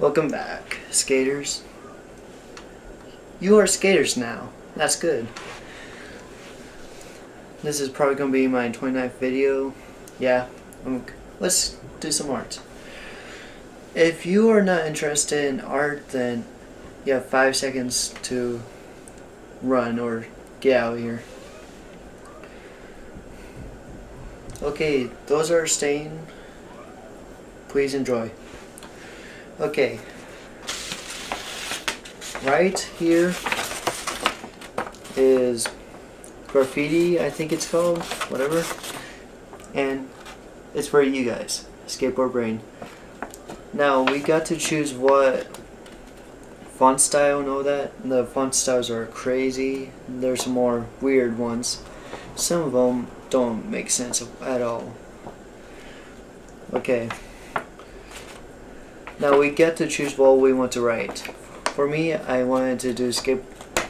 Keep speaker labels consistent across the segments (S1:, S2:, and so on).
S1: Welcome back, skaters. You are skaters now. That's good. This is probably going to be my 29th video. Yeah, um, let's do some art. If you are not interested in art, then you have five seconds to run or get out of here. Okay, those are staying. Please enjoy. Okay. Right here is graffiti, I think it's called, whatever. And it's for you guys, Skateboard Brayden. Now, we got to choose what font style, know that? The font styles are crazy. There's some more weird ones. Some of them don't make sense at all. Okay. Now we get to choose what we want to write. For me, I wanted to do skip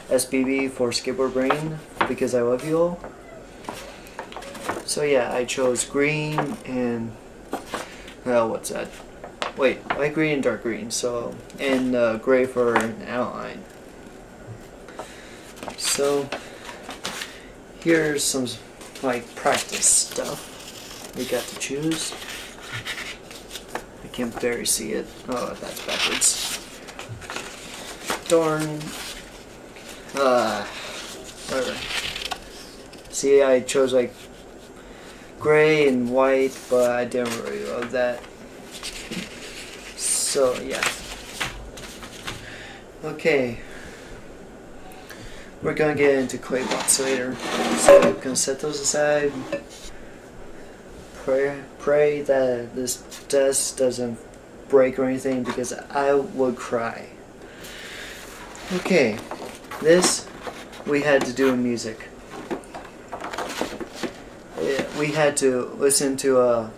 S1: SBB for Skateboard Brayden because I love you all. So yeah, I chose green and well, what's that? Wait, light green and dark green. So and uh, gray for an outline. So here's some like practice stuff we got to choose can barely see it. Oh, that's backwards. Darn. Uh, whatever. See, I chose like gray and white, but I didn't really love that. So, yeah. Okay. We're gonna get into clay blocks later. So, I'm gonna set those aside pray that this desk doesn't break or anything because I would cry. Okay, this we had to do in music. We had to listen to a uh,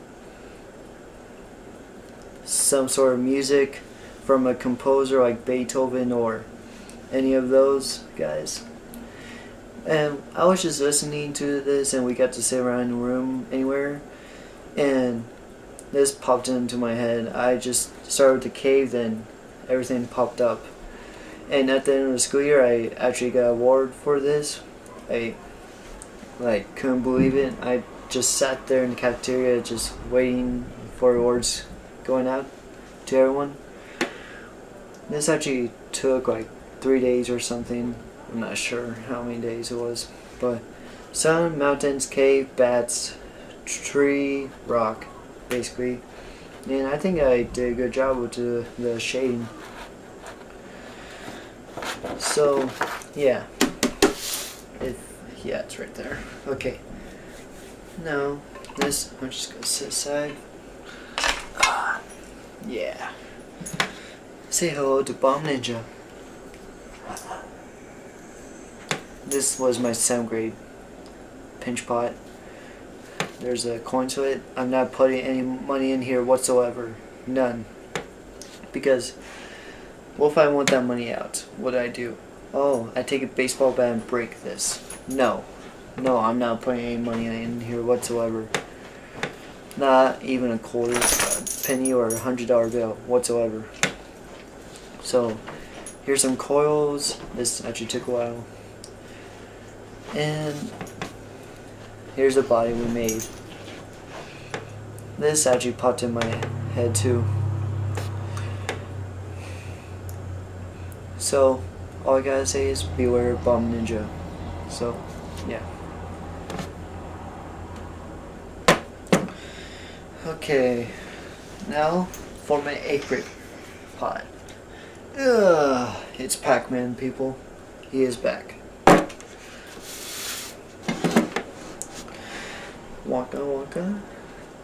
S1: some sort of music from a composer like Beethoven or any of those guys. And I was just listening to this and we got to sit around in the room anywhere and this popped into my head. I just started to cave, then everything popped up. And at the end of the school year, I actually got an award for this. I like couldn't believe it. I just sat there in the cafeteria, just waiting for awards going out to everyone. This actually took like three days or something. I'm not sure how many days it was, but sun, mountains, cave, bats, tree, rock, basically. And I think I did a good job with the, the shading. So, yeah. It, yeah, it's right there. Okay. Now, this, I'm just going to sit aside. Ah, yeah. Say hello to Bomb Ninja. This was my 7th grade pinch pot. There's a coin to it. I'm not putting any money in here whatsoever. None. Because what if I want that money out? What do I do? Oh, I take a baseball bat and break this. No. No, I'm not putting any money in here whatsoever. Not even a quarter, a penny, or a hundred dollar bill whatsoever. So, here's some coils. This actually took a while. And Here's the body we made. This actually popped in my head too. So, all I gotta say is beware Bomb Ninja. So, yeah. Okay, now for my acrid pot. Ugh, it's Pac-Man, people. He is back. Waka Waka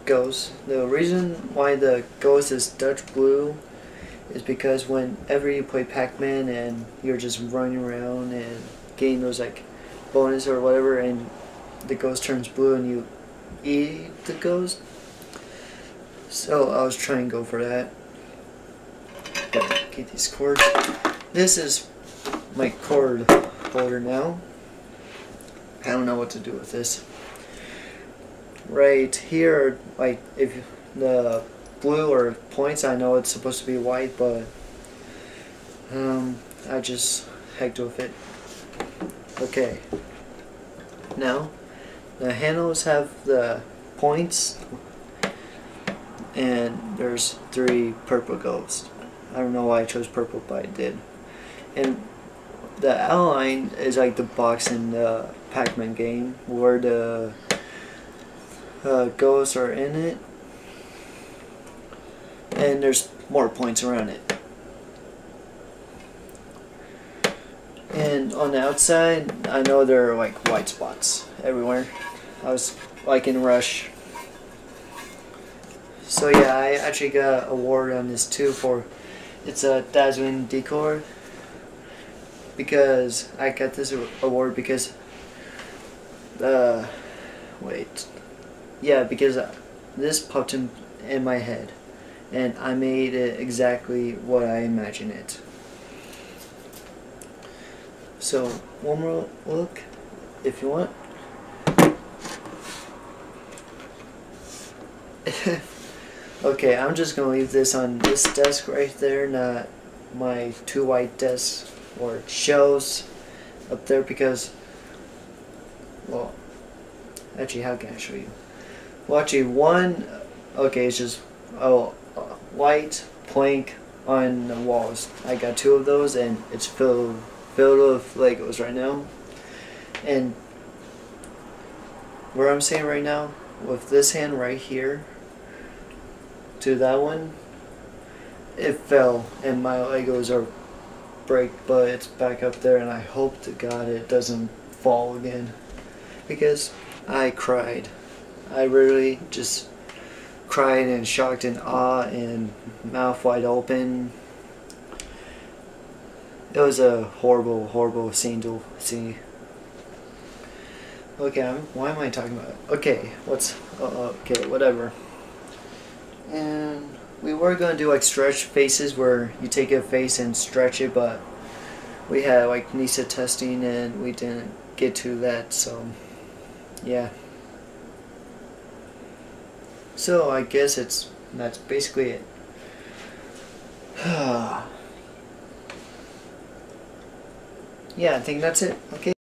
S1: Ghost. The reason why the ghost is Dutch blue is because whenever you play Pac-Man and you're just running around and getting those like bonus or whatever and the ghost turns blue and you eat the ghost. So I was trying to go for that. Get these cords. This is my cord holder now. I don't know what to do with this right here, like if the blue or points, I know it's supposed to be white, but Um, I just hecked with it. Okay. Now, the handles have the points, and there's three purple ghosts. I don't know why I chose purple, but I did. And the outline is like the box in the Pac-Man game, where the uh, ghosts are in it, and there's more points around it. And on the outside, I know there are like white spots everywhere. I was like in Rush. So yeah, I actually got an award on this too for it's a Dazwin decor because I got this award because uh wait yeah because this popped in, in my head and I made it exactly what I imagine it. So one more look if you want. okay, I'm just gonna leave this on this desk right there, not my two white desks or shelves up there because, well, actually, how can I show you? Actually, one, okay, it's just oh, white plank on the walls. I got two of those, and it's filled filled with Legos right now. And where I'm saying right now, with this hand right here to that one, it fell and my Legos are break, but it's back up there and I hope to God it doesn't fall again because I cried. I really just cried and shocked and awe and mouth wide open it was a horrible, horrible scene to see. Okay, I'm, why am I talking about it? Okay, what's, uh, okay, whatever. And we were going to do like stretch faces where you take a face and stretch it, but we had like NISA testing and we didn't get to that, so yeah. So I guess it's, that's basically it. yeah, I think that's it. Okay.